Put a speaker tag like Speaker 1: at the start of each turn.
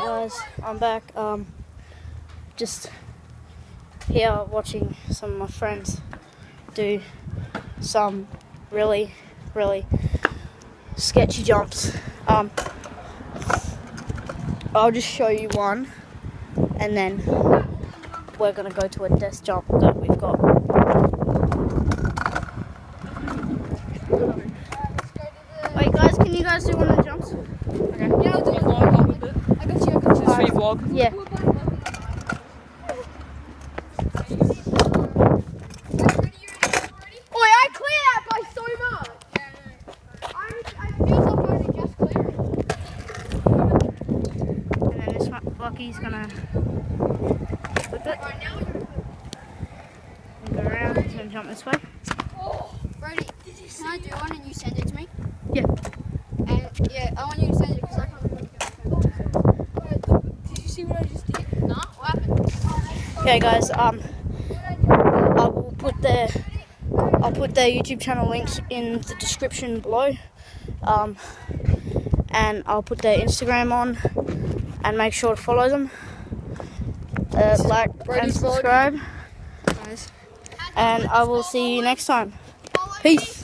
Speaker 1: guys, I'm back. Um, just here watching some of my friends do some really, really sketchy jumps. Um, I'll just show you one, and then we're gonna go to a desk jump that we've got. Wait, guys, can you guys do one of the jumps?
Speaker 2: Okay. Yeah, I'll do it. Vlog up with it. I got you, I got you.
Speaker 1: Alright.
Speaker 2: Free vlog.
Speaker 1: Yeah.
Speaker 2: Oi, I clear that by so much. I, I feel like I just cleared it.
Speaker 1: And then this Lucky's gonna flip it
Speaker 2: Right now you're
Speaker 1: and go around. He's gonna jump this way.
Speaker 2: Oh, Brodie, can I do one and you send it to me?
Speaker 1: Yeah.
Speaker 2: And yeah, I want you to send it because I can't remember. Did you see what I just did? Nah, what happened?
Speaker 1: Okay, guys. Um, I will put their I'll put their YouTube channel links in the description below. Um, and I'll put their Instagram on, and make sure to follow them. Uh, like and
Speaker 2: Brodie's
Speaker 1: subscribe,
Speaker 2: Nice.
Speaker 1: and I will see you next time. Peace.